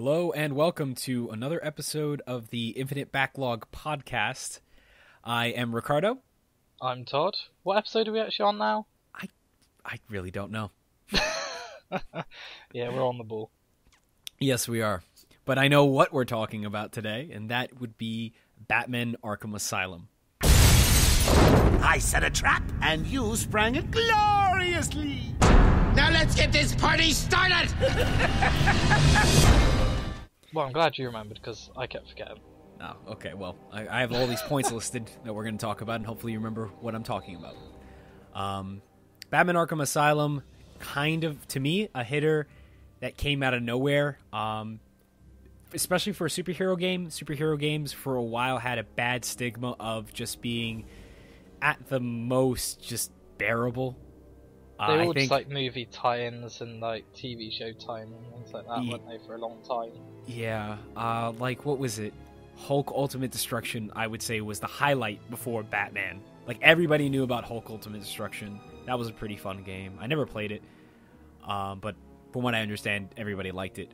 Hello and welcome to another episode of the Infinite Pastlog podcast. I am Ricardo. I'm Todd. What episode are we actually on now? I I really don't know. Yeah, we're on the ball. Yes, we are. But I know what we're talking about today, and that would be Batman Arkham Asylum. I set a trap, and you sprang it gloriously. Now let's get this party started! Well, I'm glad you remembered because I kept forgetting. Oh, okay. Well, I, I have all these points listed that we're going to talk about, and hopefully you remember what I'm talking about. Um, Batman Arkham Asylum, kind of to me, a hitter that came out of nowhere. Um, especially for a superhero game. Superhero games for a while had a bad stigma of just being, at the most, just bearable. Uh, They were all think, just like movie tie-ins and like TV show tie-ins and things like that, Ye- weren't they, for a long time? Yeah, uh, like what was it? Hulk Ultimate Destruction, I would say, was the highlight before Batman. Like everybody knew about Hulk Ultimate Destruction. That was a pretty fun game. I never played it, um, but from what I understand, everybody liked it.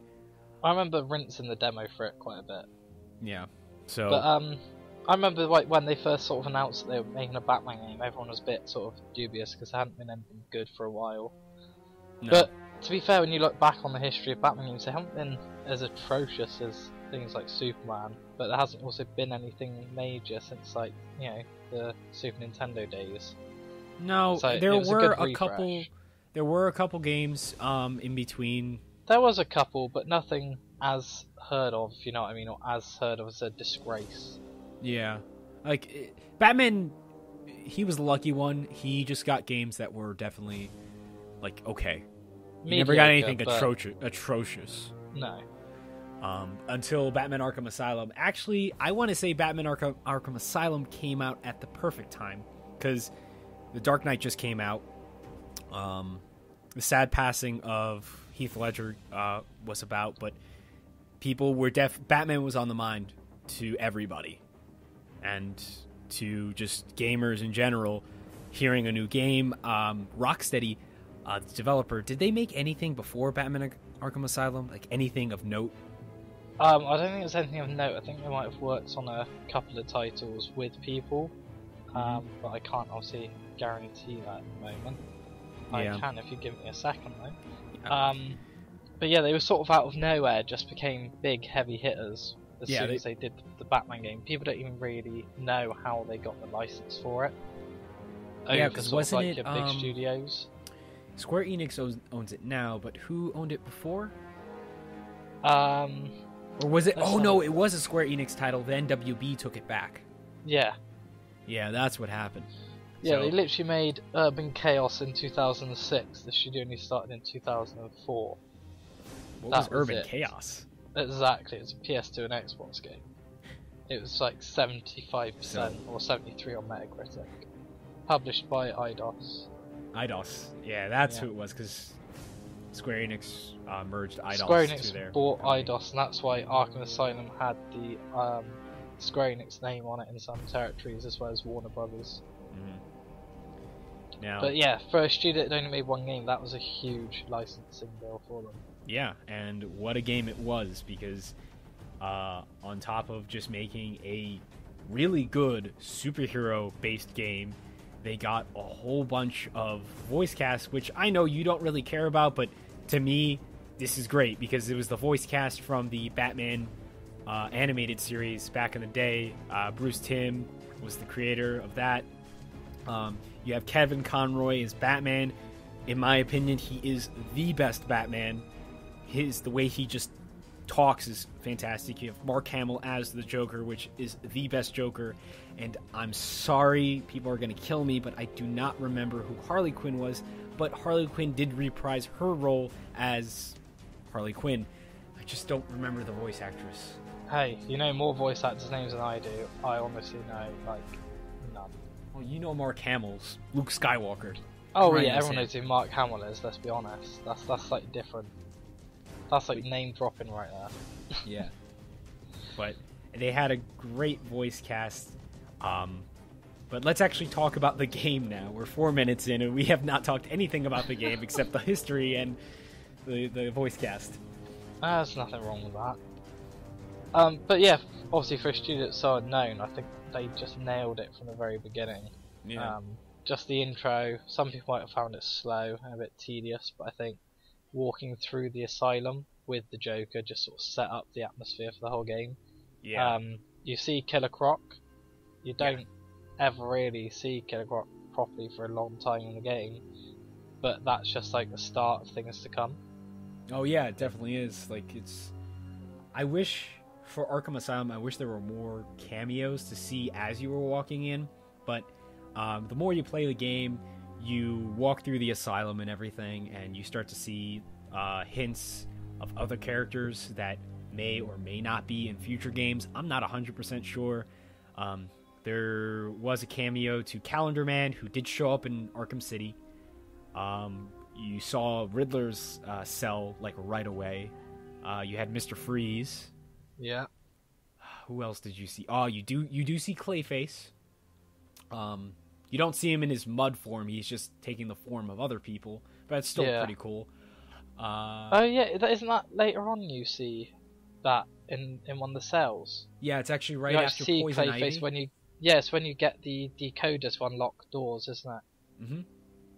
I remember rinsing the demo for it quite a bit. Yeah. So But um, I remember like when they first sort of announced that they were making a Batman game, everyone was a bit sort of dubious because there hadn't been anything good for a while. no. But to be fair, when you look back on the history of Batman games, they haven't been as atrocious as things like Superman. But there hasn't also been anything major since like you know the Super Nintendo days. no, so there was a were a, couple. There were a couple games um, in between. There was a couple, but nothing as heard of. You know what I mean, or as heard of as a disgrace. Yeah, like eh, Batman, he was the lucky one. He just got games that were definitely like okay. He never got anything but atrocious. Atrocious. No. um, until Batman Arkham Asylum. Actually, I want to say Batman Arkham, Arkham Asylum came out at the perfect time because The Dark Knight just came out. Um, the sad passing of Heath Ledger uh, was about, but people were def. Batman was on the mind to everybody, and to just gamers in general. Hearing a new game, um, Rocksteady, uh, the developer, did they make anything before Batman Arkham Asylum? Like anything of note? Um, I don't think there's anything of note. I think they might have worked on a couple of titles with people, Mm-hmm. um, but I can't obviously guarantee that at the moment. Yeah. I can if you give me a second though. Yeah. Um, but yeah, they were sort of out of nowhere, just became big, heavy hitters as Yeah, soon they- as they did the Batman game. People don't even really know how they got the license for it. Yeah, Over 'cause sort of wasn't like it, your big um, studios. Square Enix owns, owns it now, but who owned it before? Um, Or was it? Oh no, it was a Square Enix title. Then WB took it back. yeah, Yeah, that's what happened. Yeah, So- they literally made Urban Chaos in 2006. The studio only started in 2004. What That was was Urban it. Chaos? Exactly, it's a PS2 and Xbox game. It was like 75% or 73 on Metacritic. Published by Eidos. Eidos. Yeah, that's Yeah. who it was because Square Enix uh, merged Eidos Square to Enix their bought company. Eidos, and that's why Arkham Asylum had the um, Square Enix name on it in some territories, as well as Warner Brothers. Mhm. Now, But yeah, for a studio that only made one game, that was a huge licensing deal for them. Yeah, and what a game it was because uh, on top of just making a really good superhero based game, they got a whole bunch of voice casts, which I know you don't really care about, but to me, this is great because it was the voice cast from the Batman uh, animated series back in the day. Uh, Bruce Timm was the creator of that. Um, you have Kevin Conroy as Batman. In my opinion, he is the best Batman. His the way he just talks is fantastic. You have Mark Hamill as the Joker, which is the best Joker. And I'm sorry, people are going to kill me, but I do not remember who Harley Quinn was. But Harley Quinn did reprise her role as Harley Quinn. I just don't remember the voice actress. Hey, you know more voice actors' names than I do. I honestly know, like, none. Well, you know Mark Hamill's Luke Skywalker. Oh Right, yeah, everyone knows who Mark Hamill is. Let's be honest. That's that's like different. That's like name dropping right there. Yeah. but they had a great voice cast. Um, but let's actually talk about the game now. We're four minutes in, and we have not talked anything about the game except the history and the, the voice cast. Ah, there's nothing wrong with that. Um, but yeah, obviously for a studio that's so unknown, I think they just nailed it from the very beginning. Yeah. Um, just the intro. Some people might have found it slow and a bit tedious, but I think walking through the asylum with the Joker just sort of set up the atmosphere for the whole game. yeah. Um, you see Killer Croc. You don't ever really see Killer Croc properly for a long time in the game, but that's just like the start of things to come. Oh yeah, it definitely is. Like it's. I wish for Arkham Asylum, I wish there were more cameos to see as you were walking in. But um, the more you play the game, you walk through the asylum and everything, and you start to see uh, hints of other characters that may or may not be in future games. I'm not 100% sure. Um, there was a cameo to Calendar Man who did show up in Arkham City. Um, you saw Riddler's uh, cell like right away. Uh, you had Mister Freeze. Yeah. Who else did you see? Oh, you do you do see Clayface. Um, you don't see him in his mud form. He's just taking the form of other people, but it's still Yeah. pretty cool. Uh, Oh yeah, that isn't that later on you see that in in one of the cells. yeah, it's actually right you after see Poison Clayface Ivy. when you yes when you get the decoder to unlock doors, isn't it? hmm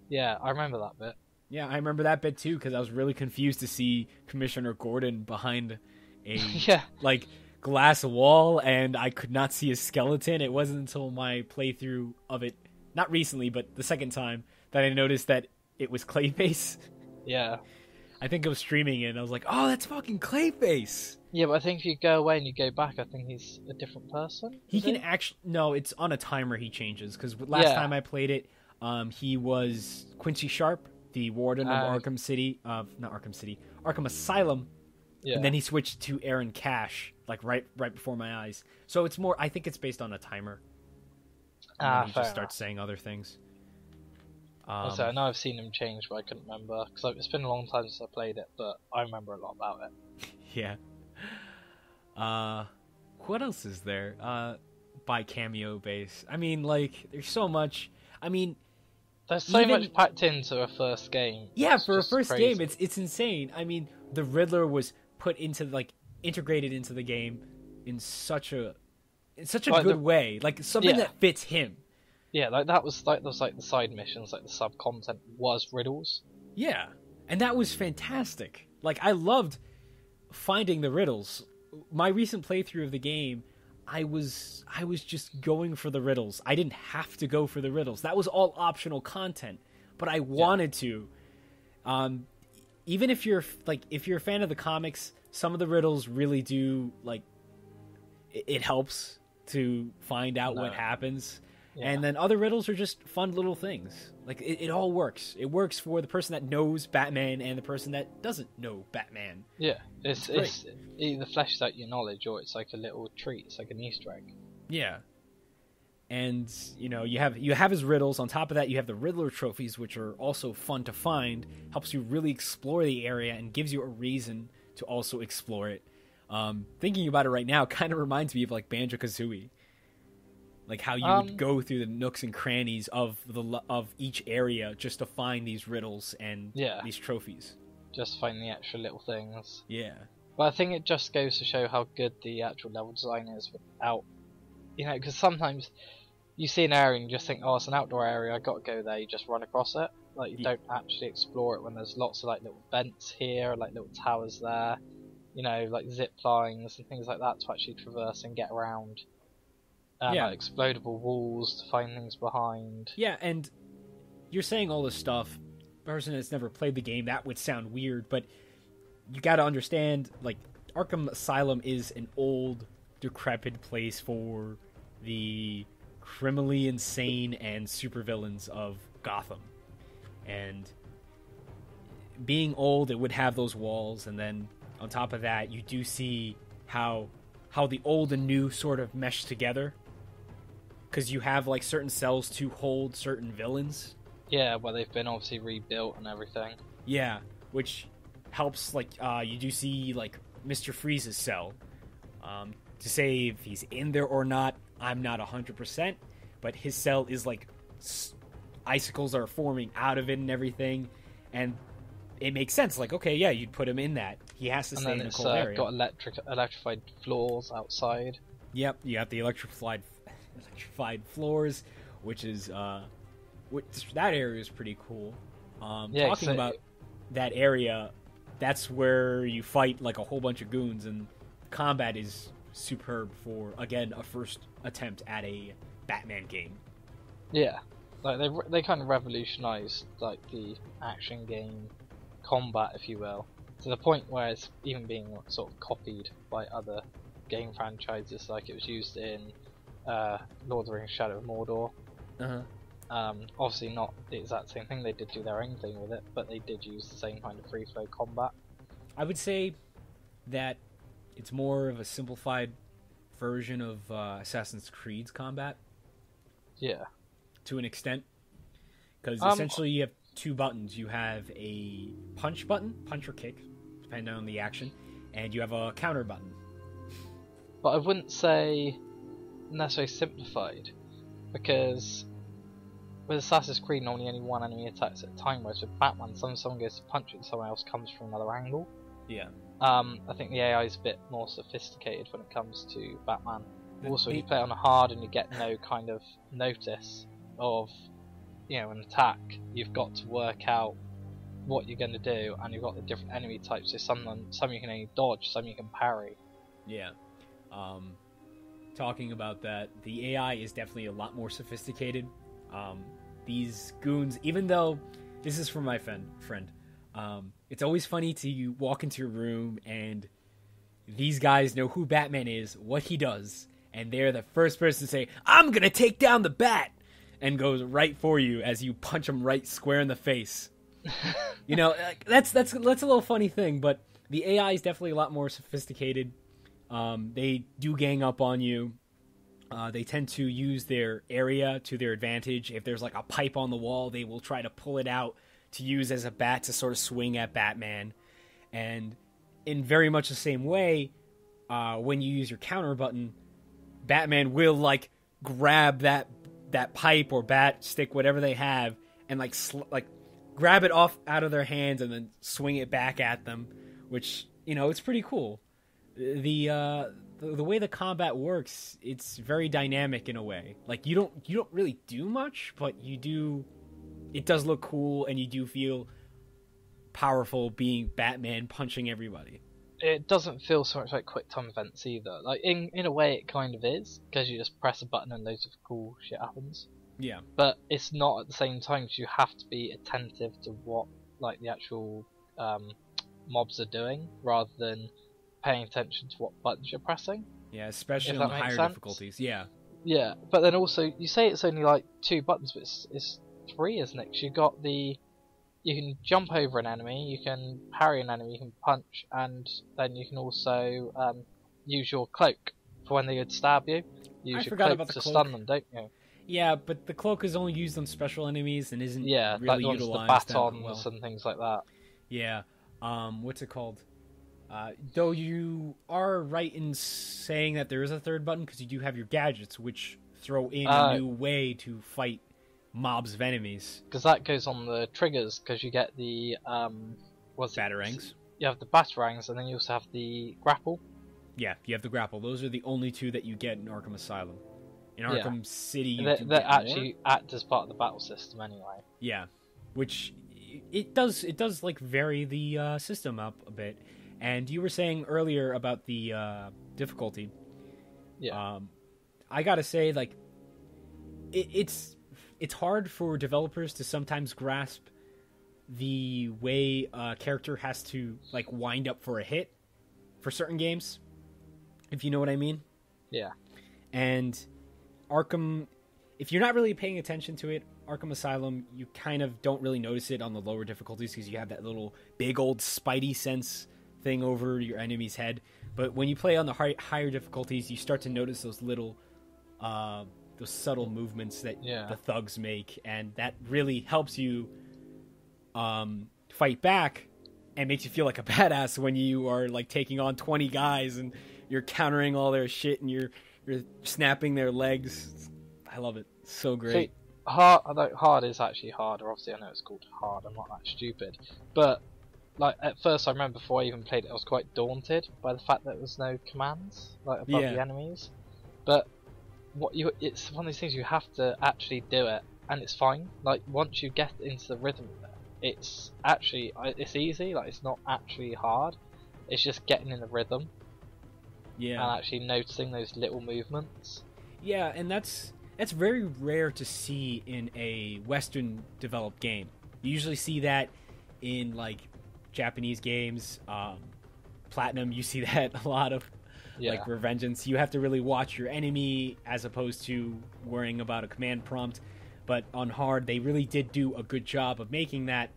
Yeah, I remember that bit. Yeah, I remember that bit too because I was really confused to see Commissioner Gordon behind a yeah, like glass wall and I could not see a skeleton. It wasn't until my playthrough of it, not recently, but the second time, that I noticed that it was Clayface. yeah, I think I was streaming it and I was like, oh, that's fucking Clayface. yeah. But I think if you go away and you go back, I think he's a different person. He can actually, no, it's on a timer he changes because last Yeah. time I played it, um, he was Quincy Sharp, the warden of Uh, Arkham City, of not Arkham City, Arkham Asylum, Yeah. and then he switched to Aaron Cash, like right right before my eyes. So it's more. I think it's based on a timer. And ah, then he fair just starts saying other things. Um, enough. I know I've seen him change, but I couldn't remember because it's been a long time since I played it. But I remember a lot about it. yeah. Uh, what else is there? Uh, by cameo base. I mean, like, there's so much. I mean, There's so Even- much packed into a first game. yeah, for a first crazy. game, it's it's insane. I mean, the Riddler was put into like integrated into the game in such a in such a Like good the- way, like something Yeah. that fits him. yeah, like that was like those like the side missions, like the sub content was riddles. Yeah, and that was fantastic. Like I loved finding the riddles. My recent playthrough of the game, I was I was just going for the riddles. I didn't have to go for the riddles. That was all optional content, but I wanted to. Um, even if you're like if you're a fan of the comics, some of the riddles really do like it, it helps to find out what happens. Yeah. And then other riddles are just fun little things. Like it, it all works. It works for the person that knows Batman and the person that doesn't know Batman. Yeah, it's great. it's either fleshes out your knowledge or it's like a little treat. It's like an Easter egg. Yeah. And you know you have you have his riddles. On top of that, you have the Riddler trophies, which are also fun to find. Helps you really explore the area and gives you a reason to also explore it. Um, thinking about it right now, kind of reminds me of like Banjo Kazooie, like how you Um, would go through the nooks and crannies of the of each area just to find these riddles and Yeah. these trophies. Just find the extra little things. Yeah, But I think it just goes to show how good the actual level design is without, you know, because sometimes you see an area and you just think, oh, it's an outdoor area, I got to go there. You just run across it. Like you Ye- don't actually explore it when there's lots of like little vents here, like little towers there, you know, like zip lines and things like that to actually traverse and get around. Um, Yeah. like explodable walls to find things behind. Yeah, and you're saying all this stuff. Person that's never played the game, that would sound weird, but you got to understand, like Arkham Asylum is an old, decrepit place for the criminally insane and supervillains of Gotham, and being old, it would have those walls, and then on top of that, you do see how how the old and new sort of mesh together because you have like certain cells to hold certain villains. Yeah, where they've been obviously rebuilt and everything. Yeah, which helps. Like uh, you do see like Mister Freeze's cell. Um, to say if he's in there or not, I'm not hundred percent, but his cell is like s- icicles are forming out of it and everything, and it makes sense. Like okay, yeah, you'd put him in that. He has to and stay in a cold uh, area. got electric electrified floors outside. Yep, you got the electrified electrified floors, which is uh, which that area is pretty cool. Um, Yeah, talking so- about that area, that's where you fight like a whole bunch of goons, and combat is superb for again a first attempt at a Batman game. Yeah, like they they kind of revolutionised like the action game combat, if you will, to the point where it's even being sort of copied by other game franchises. Like it was used in uh, Lord of the Rings: Shadow of Mordor. Uh-huh. Um, obviously not the exact same thing. They did do their own thing with it, but they did use the same kind of free flow combat. I would say that it's more of a simplified version of uh, Assassin's Creed's combat. Yeah, to an extent because Um, essentially you have two buttons you have a punch button punch or kick depending on the action and you have a counter button but I wouldn't say necessarily simplified because with Assassin's Creed normally only one enemy attacks at a time, whereas with Batman, some someone goes to punch it and someone else comes from another angle. yeah Um, I think the AI is a bit more sophisticated when it comes to Batman. The- Also, the- you play on hard and you get no kind of notice of, you know, an attack. You've got to work out what you're going to do, and you've got the different enemy types. So some some you can only dodge, some you can parry. yeah um, talking about that the ai is definitely a lot more sophisticated um, these goons even though this is from my friend friend um, it's always funny to you walk into your room and these guys know who Batman is, what he does, and they're the first person to say, "I'm gonna take down the Bat," and goes right for you as you punch him right square in the face. you know, that's that's that's a little funny thing, but the AI is definitely a lot more sophisticated. Um, they do gang up on you. Uh, they tend to use their area to their advantage. If there's like a pipe on the wall, they will try to pull it out to use as a bat to sort of swing at Batman. And in very much the same way, uh, when you use your counter button, Batman will like grab that that pipe or bat stick, whatever they have, and like sl- like grab it off out of their hands and then swing it back at them, which you know it's pretty cool. The uh, the, the way the combat works, it's very dynamic in a way. Like you don't you don't really do much, but you do. It does look cool, and you do feel powerful being Batman punching everybody. It doesn't feel so much like quick time events either. Like in in a way, it kind of is because you just press a button and loads of cool shit happens. Yeah, But it's not at the same time. 'cause you have to be attentive to what like the actual um, mobs are doing rather than paying attention to what buttons you're pressing. yeah, especially on higher sense. difficulties. Yeah, Yeah, but then also you say it's only like two buttons, but it's, it's three, isn't it? 'Cause you got the you can jump over an enemy, you can parry an enemy, you can punch, and then you can also um, use your cloak for when they would stab you. Use I your forgot cloak about the to cloak. stun them, don't you? yeah, but the cloak is only used on special enemies and isn't Yeah, really the the utilized that batons well. and things like that. Yeah. Um, what's it called? Uh, though you are right in saying that there is a third button because you do have your gadgets, which throw in Uh, a new way to fight mobs of enemies. Because that goes on the triggers, because you get the um, what's it? Batarangs. You have the batarangs, and then you also have the grapple. Yeah, you have the grapple. Those are the only two that you get in Arkham Asylum. In Yeah. Arkham City, you That do that get more. actually act as part of the battle system anyway. Yeah, which it does it does like vary the uh, system up a bit. And you were saying earlier about the uh, difficulty. Yeah. Um, I gotta say, like, it, it's it's hard for developers to sometimes grasp the way a character has to like wind up for a hit for certain games, if you know what I mean. Yeah. And Arkham, if you're not really paying attention to it, Arkham Asylum, you kind of don't really notice it on the lower difficulties because you have that little big old spidey sense thing over your enemy's head. But when you play on the high, higher difficulties, you start to notice those little, uh, those subtle movements that Yeah. the thugs make, and that really helps you um, fight back and makes you feel like a badass when you are like taking on 20 guys and you're countering all their shit and you're you're snapping their legs. I love it. So great. See, hard, although hard is actually harder. Obviously, I know it's called hard. I'm not that stupid, but like at first I remember before I even played it, I was quite daunted by the fact that there was no commands like above Yeah. the enemies. But what you it's one of those things you have to actually do it, and it's fine. Like once you get into the rhythm it's actually it's easy. Like it's not actually hard. It's just getting in the rhythm Yeah. and actually noticing those little movements. Yeah, and that's that's very rare to see in a Western developed game. You usually see that in like Japanese games, um, Platinum. You see that a lot of Yeah. like Revengeance. You have to really watch your enemy as opposed to worrying about a command prompt. But on hard, they really did do a good job of making that.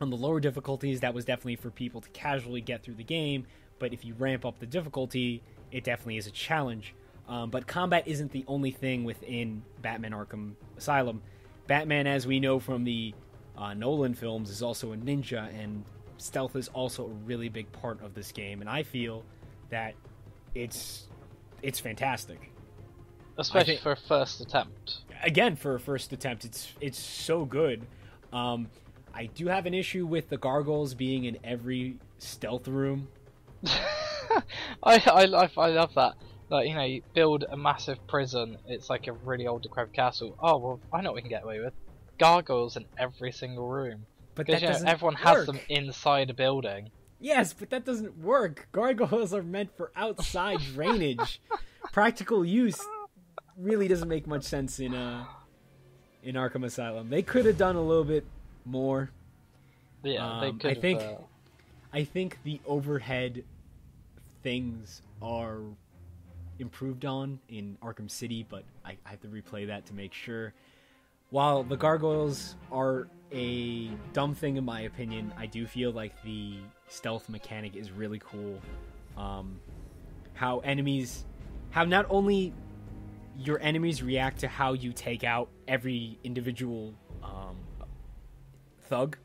On the lower difficulties, that was definitely for people to casually get through the game. But if you ramp up the difficulty, it definitely is a challenge. Um, but combat isn't the only thing within Batman Arkham Asylum. Batman, as we know from the uh, Nolan films, is also a ninja, and stealth is also a really big part of this game. And I feel that it's it's fantastic. Especially think- for a first attempt. Again, for a first attempt, it's it's so good. Um, I do have an issue with the gargoyles being in every stealth room. I, I, I, I love that. Like, you know, you build a massive prison, it's like a really old decrepit castle. Oh, well, I know what we can get away with. Gargoyles in every single room. But that you know, doesn't everyone has them inside a building. Yes, but that doesn't work. Gargoyles are meant for outside drainage. Practical use really doesn't make much sense in uh in Arkham Asylum. They could have done a little bit more. Yeah, they Um, could I think- uh, I think the overhead things are improved on in Arkham City, but I, I have to replay that to make sure. While the gargoyles are a dumb thing in my opinion, I do feel like the stealth mechanic is really cool. Um, how enemies, how not only your enemies react to how you take out every individual um, thug,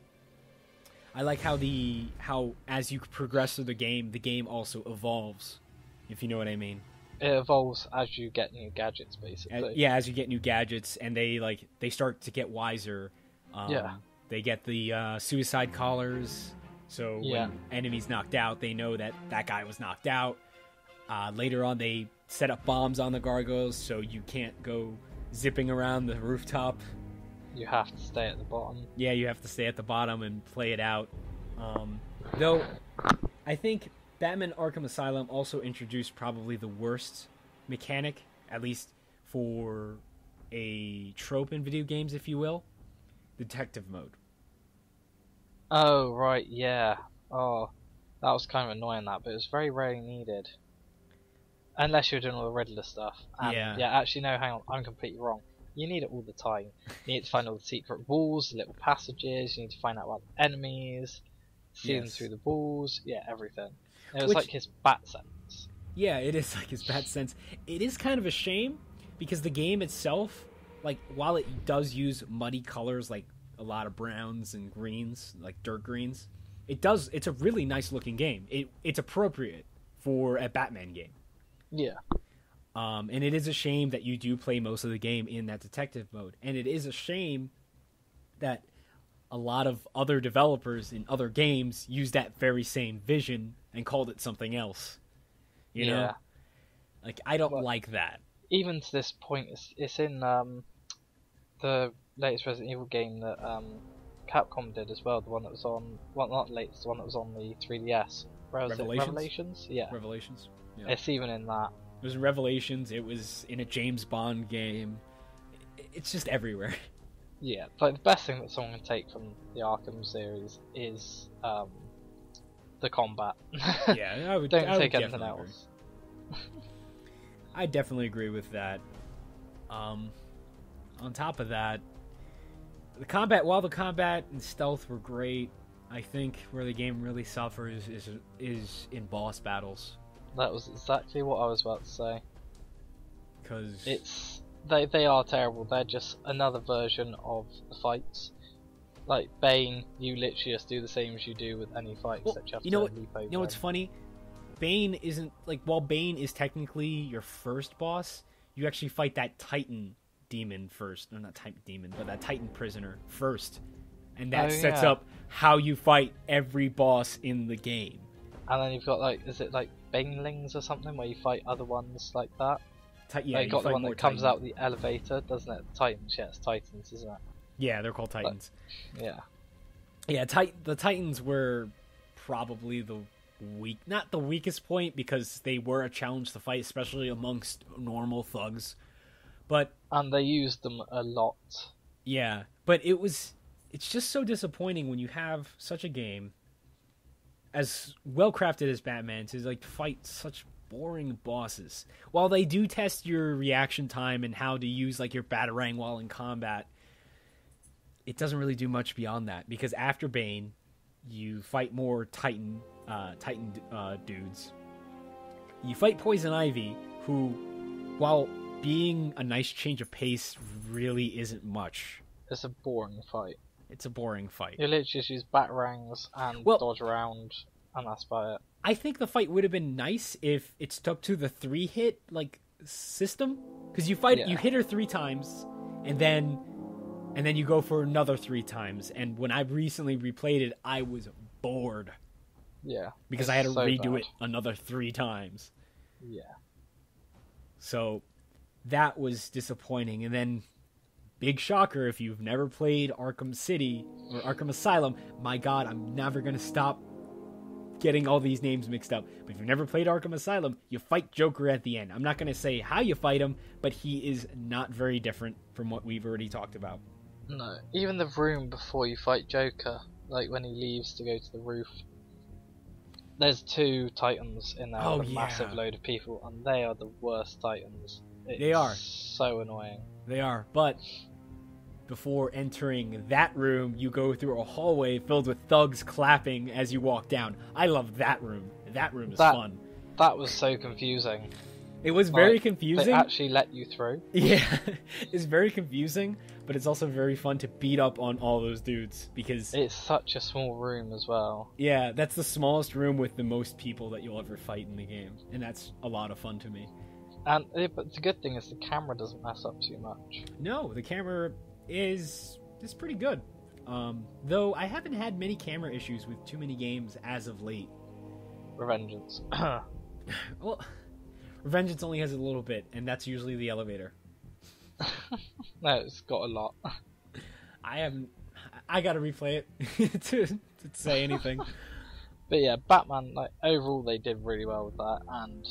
I like how the how as you progress through the game, the game also evolves. If you know what I mean. It evolves as you get new gadgets, Uh, basically. yeah, as you get new gadgets and they like they start to get wiser. Um, Yeah. They get the uh, suicide collars, so Yeah. when enemies knocked out, they know that that guy was knocked out. Uh, later on, they set up bombs on the gargoyles, so you can't go zipping around the rooftop. You have to stay at the bottom. yeah, you have to stay at the bottom and play it out. Um, though, I think Batman Arkham Asylum also introduced probably the worst mechanic, at least for a trope in video games, if you will detective mode. Oh, right, yeah. Oh, that was kind of annoying, that, but it was very rarely needed. Unless you're doing all the Riddler stuff. And, Yeah. Yeah, actually, no, hang on, I'm completely wrong. You need it all the time. You need to find all the secret walls, the little passages, you need to find out about the enemies, see them through the walls, yeah, everything. It was Which- like his bat sense. Yeah, it is like his bad sense. It is kind of a shame because the game itself, like while it does use muddy colors like a lot of browns and greens, like dirt greens, it does it's a really nice looking game. It it's appropriate for a Batman game. Yeah. Um, and it is a shame that you do play most of the game in that detective mode. And it is a shame that a lot of other developers in other games use that very same vision and called it something else. You know? Like I don't Well- like that. even to this point, it's, it's in um, the latest Resident Evil game that um, Capcom did as well. The one that was on, well, not the latest, the one that was on the 3DS. Where was it? Revelations? Revelations? Yeah. Revelations. Yeah. It's even in that. It was in Revelations. It was in a James Bond game. It's just everywhere. Yeah, like the best thing that someone can take from the Arkham series is um, the combat. Yeah, I would. Don't I would anything definitely agree. else. I definitely agree with that. Um, on top of that, the combat. While the combat and stealth were great, I think where the game really suffers is is in boss battles That was exactly what I was about to say. because It's they they are terrible. They're just another version of the fights. Like Bane, you literally just do the same as you do with any fight, Well, except you have you to know what- leap over. You know what's funny? Bane isn't like while Bane is technically your first boss, you actually fight that Titan demon first. No, not Titan demon, but that Titan prisoner first and that Oh, sets yeah. up how you fight every boss in the game. And then you've got like, is it like Banelings or something where you fight other ones like that? Ti- yeah, like, you got the one that comes out the elevator, doesn't it? Titans, yeah, it's Titans, isn't it? Yeah, they're called Titans. Yeah. Yeah, tit- the Titans were probably the weak, not the weakest point because they were a challenge to fight, especially amongst normal thugs. But And they used them a lot. yeah, but it was it's just so disappointing when you have such a game as well crafted as Batman to like fight such boring bosses. While they do test your reaction time and how to use like your batarang while in combat, it doesn't really do much beyond that because after Bane, you fight more Titan uh, Titan uh, dudes. You fight Poison Ivy, who, while being a nice change of pace, really isn't much. It's a boring fight. It's a boring fight. You literally just use batarangs and Well- dodge around, and that's about it. I think the fight would have been nice if it stuck to the three hit like system because you fight Yeah. you hit her three times and then and then you go for another three times and when I recently replayed it I was bored Yeah. because I had to so redo bad. it another three times Yeah. so that was disappointing and then big shocker if you've never played Arkham City or Arkham Asylum my god I'm never gonna stop getting all these names mixed up. But if you've never played Arkham Asylum, you fight Joker at the end. I'm not going to say how you fight him, but he is not very different from what we've already talked about. No. Even the room before you fight Joker, like when he leaves to go to the roof. There's two Titans in there Oh, with a massive load of people, and they are the worst Titans. It's They are. so annoying. They are, but before entering that room, you go through a hallway filled with thugs clapping as you walk down. I love that room. That room is That- fun. That was so confusing. It was very Like, confusing. They actually let you through. Yeah, it's very confusing, but it's also very fun to beat up on all those dudes because It's such a small room as well. Yeah, that's the smallest room with the most people that you'll ever fight in the game, and that's a lot of fun to me. And but the good thing is the camera doesn't mess up too much. No, the camera is is pretty good. Um, though I haven't had many camera issues with too many games as of late. Revengeance. Well, Revengeance only has a little bit, and that's usually the elevator. no, it's got a lot. I haven't. I gotta replay it to, to say anything. But yeah, Batman. Like overall, they did really well with that. And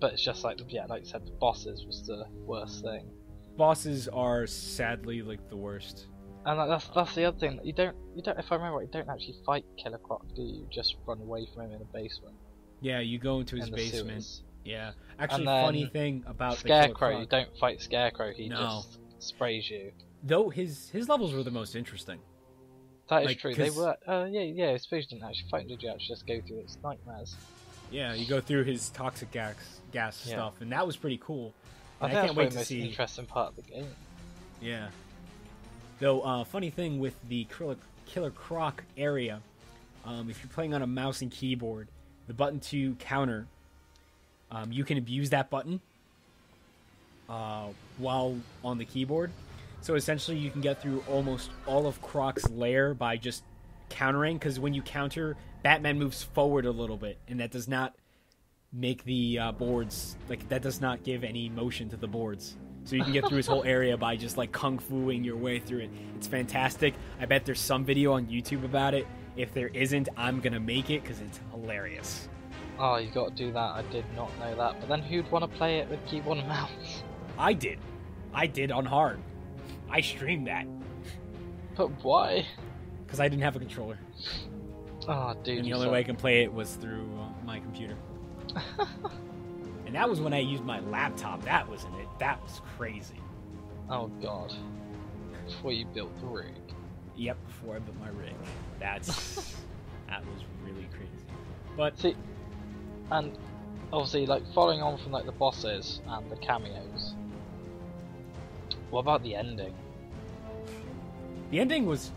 but it's just like yeah, like you said, the bosses was the worst thing. Bosses are sadly like the worst. And like, that's that's the other thing. You don't you don't if I remember, right, you don't actually fight Killer Croc, do you? You just run away from him in a basement. Yeah, you go into his in basement. sewers. Yeah, actually, funny thing about the Scarecrow, you don't fight Scarecrow. He No. just sprays you. though his his levels were the most interesting. That is Like, true. They were. Uh, yeah, yeah. I suppose you didn't actually fight. him, Did you actually just go through its nightmares? Yeah, you go through his toxic gas gas Yeah. stuff, and that was pretty cool. I think I, can't wait the to most see. interesting part of the game. Yeah. Though, uh, funny thing with the Killer, Killer Croc area, um, if you're playing on a mouse and keyboard, the button to counter, um, you can abuse that button uh, while on the keyboard. So essentially, you can get through almost all of Croc's lair by just countering. Because when you counter, Batman moves forward a little bit, and that does not make the uh, boards like that does not give any motion to the boards. So you can get through his whole area by just like kung fuing your way through it. It's fantastic. I bet there's some video on YouTube about it. If there isn't, I'm gonna make it because it's hilarious. Oh, you got to do that. I did not know that. But then who'd want to play it with keyboard and mouse? I did. I did on hard. I streamed that But why? because I didn't have a controller, Oh, dude. and the only suck. way I can play it was through uh, my computer. and that was when I used my laptop. That wasn't it. That was crazy. Oh god. Before you built the rig. Yep, before I built my rig. That's that was really crazy. But See, and obviously, like following on from like the bosses and the cameos. What about the ending? the ending was,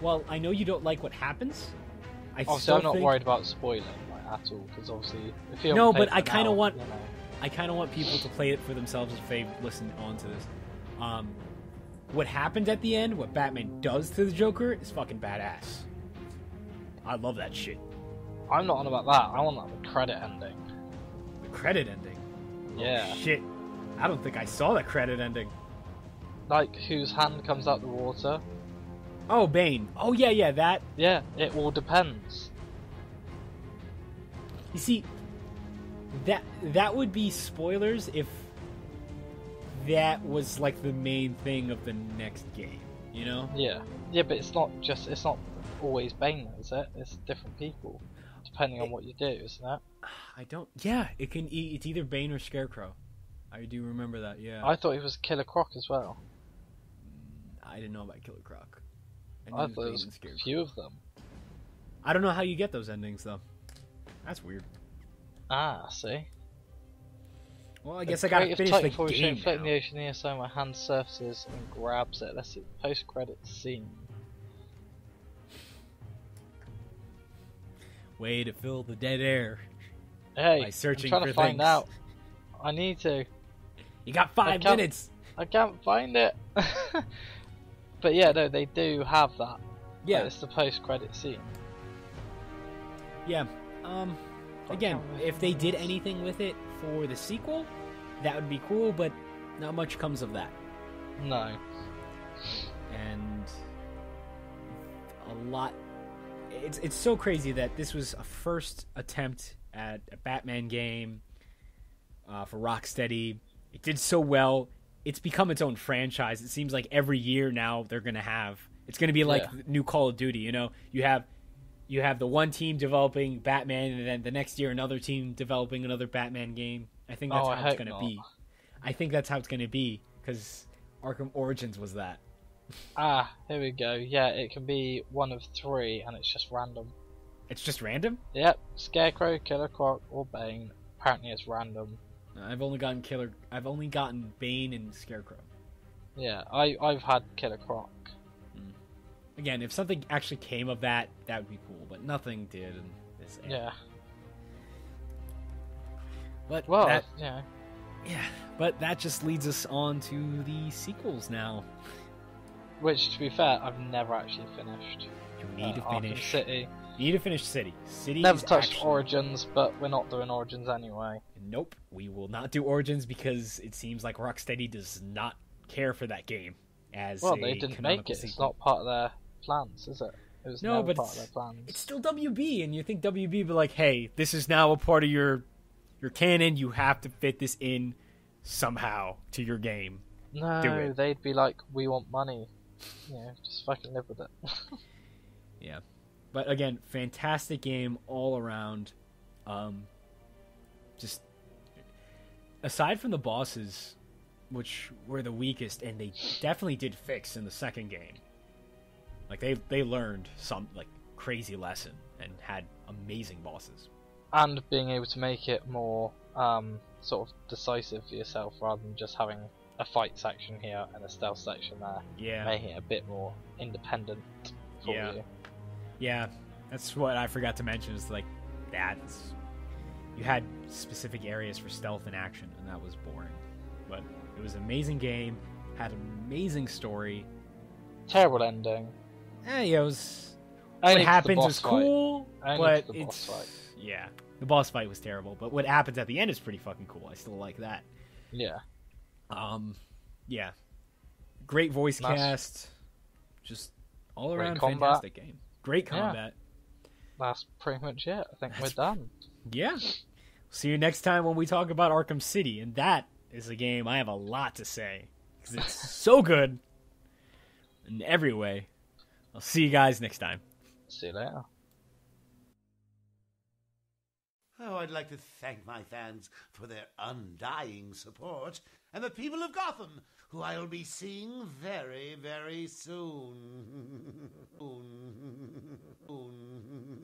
well, I know you don't like what happens. I Obviously, still I'm not think, worried about spoiling like, at all because obviously, if you No, but I kinda want- You know, I kind of want people to play it for themselves if they listen on to this. Um, what happened at the end, what Batman does to the Joker, is fucking badass. I love that shit. I'm not on about that. I want that the credit ending. The credit ending. Oh, yeah. Shit. I don't think I saw the credit ending. Like whose hand comes out the water. Oh, Bane. Oh, yeah, yeah, that. Yeah, it all depends. You see, that that would be spoilers if that was like the main thing of the next game. You know? Yeah. Yeah, but it's not just it's not always Bane, is it? It's different people. Depending on what you do, isn't it? I don't. Yeah, it can. e- It's either Bane or Scarecrow. I do remember that. Yeah. I thought he was Killer Croc as well. I didn't know about Killer Croc. I it was thought Bane was and a few of them. I don't know how you get those endings though. That's weird. Ah, see. Well, I guess I gotta finish the game now. the ocean here, so my hand surfaces and grabs it. Let's see. Post credit scene. Way to fill the dead air. Hey, By searching I'm trying for to find things. out. I need to. You got five can't- minutes. I can't find it. but yeah, no, they do have that. Yeah, Like, it's the post credit scene. yeah. Um, again, if they did anything with it for the sequel, that would be cool. But not much comes of that. No. and a lot it's it's so crazy that this was a first attempt at a Batman game uh, for Rocksteady. It did so well. It's become its own franchise. It seems like every year now they're going to have. It's going to be like Yeah. new Call of Duty, you know. You have you have the one team developing Batman and then the next year another team developing another Batman game. I think that's Oh, how it's going to not. be. I think that's how it's going to be cuz Arkham Origins was that. Ah, here we go. Yeah, it can be one of three, and it's just random. It's just random? Yep, Scarecrow, Killer Croc, or Bane. Apparently, it's random. I've only gotten Killer. I've only gotten Bane and Scarecrow. Yeah, I I've had Killer Croc. Again, if something actually came of that, that would be cool. But nothing did. In this era. Yeah. But Well, that, yeah. yeah. But that just leads us on to the sequels now. Which, to be fair, I've never actually finished. You need uh, to Arkham finish. City. You need to finish City. City. Never touched actually- Origins, but we're not doing Origins anyway. Nope. We will not do Origins because it seems like Rocksteady does not care for that game as Well, they didn't make it. It's not part of their plans, is it? It was No, but part of it's- their plans. it's still WB, and you think WB be like, "Hey, this is now a part of your your canon. You have to fit this in somehow to your game." No, they'd be like, "We want money." Yeah, just fucking live with it. Yeah, but again, fantastic game all around. Um, just aside from the bosses, which were the weakest, and they definitely did fix in the second game. Like they they learned some like crazy lesson and had amazing bosses. and being able to make it more um, sort of decisive for yourself rather than just having a fight section here and a stealth section there, Yeah, making it a bit more independent for Yeah. you. Yeah, that's what I forgot to mention. Is like that. You had specific areas for stealth and action, and that was boring. But it was an amazing game. Had an amazing story. Terrible ending. Eh, yeah, it was. What happens is cool, but to the boss it's yeah. The boss fight was terrible, but what happens at the end is pretty fucking cool. I still like that. Yeah. Um, yeah, great voice Nice. cast, just all Great around combat. fantastic game. Great Yeah. combat. That's pretty much it. I think That's- we're done. Yeah. See you next time when we talk about Arkham City, and that is a game I have a lot to say because it's so good in every way. I'll see you guys next time. See you later. Oh, I'd like to thank my fans for their undying support, and the people of Gotham, who I'll be seeing very, very soon. soon. soon.